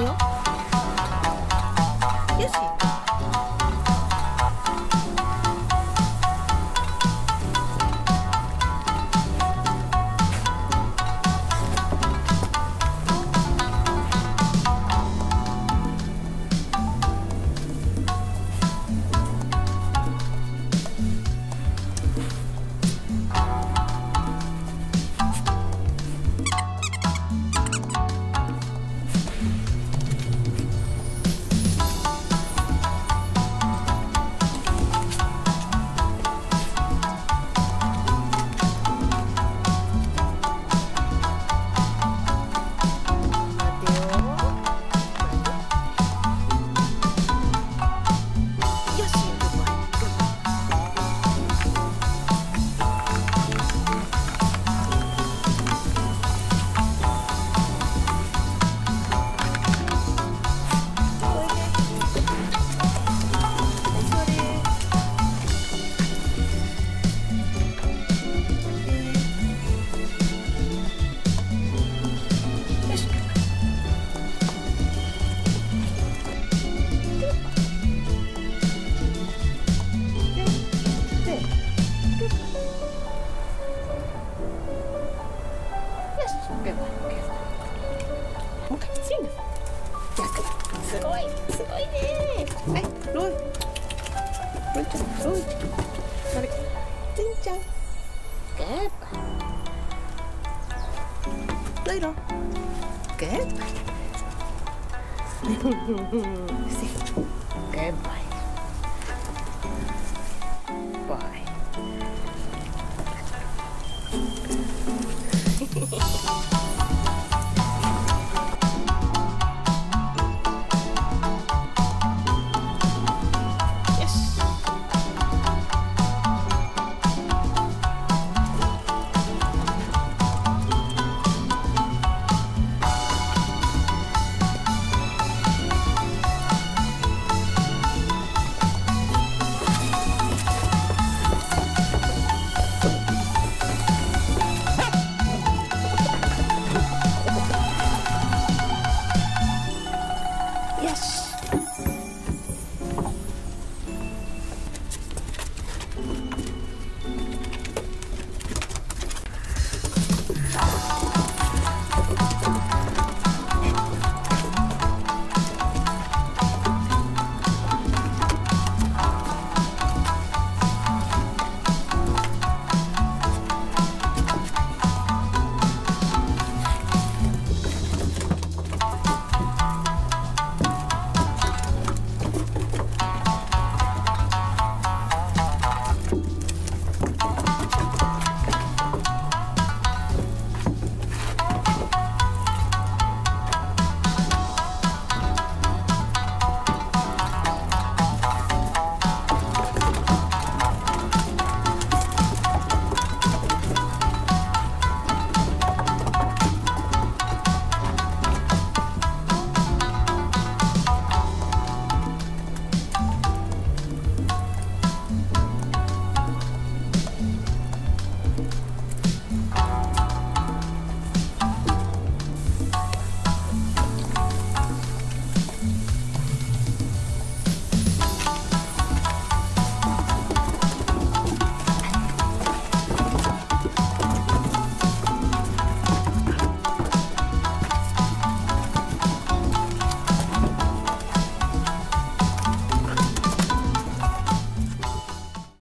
you? Yes, you. でももう一回チン逆すごいすごいねはいロイロイちゃんロイあれチンちゃんグッバイロイログッバイ Goodbye. Bye. 哈 哈